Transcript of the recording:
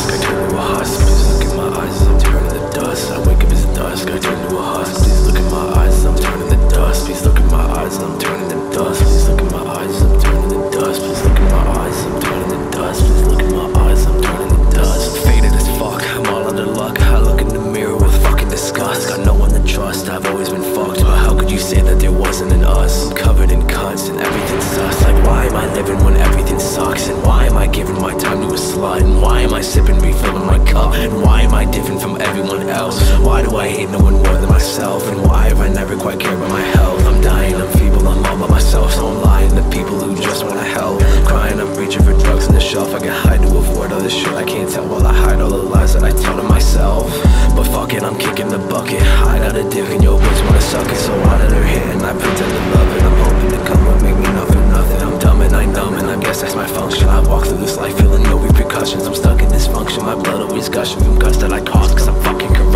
dusk, I turn to a husk. Please look in my eyes, as I'm turning to dust. I wake up as dusk, I turn to a husk. Please look in my eyes, as I'm turning to dust. Please look in my eyes, as I'm turning to dust. Please look in my eyes, as I'm turning to dust. Please look in my eyes, as I'm turning to dust. Please look in my eyes, I'm turning to dust. Faded as fuck, I'm all under luck. I look in the mirror with fucking disgust. Got no one to trust, I've always been fucked. But how could you say that there wasn't an us? I'm covered in cuts and everything sucks. Like why am I living when everything sucks? And why am I giving my time? I sipping, refilling my cup? And why am I different from everyone else? Why do I hate no one more than myself? And why have I never quite cared about my health? I'm dying, I'm feeble, I'm all by myself, so I'm lying to people who just wanna help. Crying, I'm reaching for drugs on the shelf. I can hide to avoid all this shit. I can't tell while I hide all the lies that I tell to myself. But fuck it, I'm kicking the bucket. I got a dick and your bitch wanna suck it. So I that's. I walk through this life feeling no repercussions. I'm stuck in dysfunction. My blood always gushing from guts that I caused cause I'm fucking corrupted.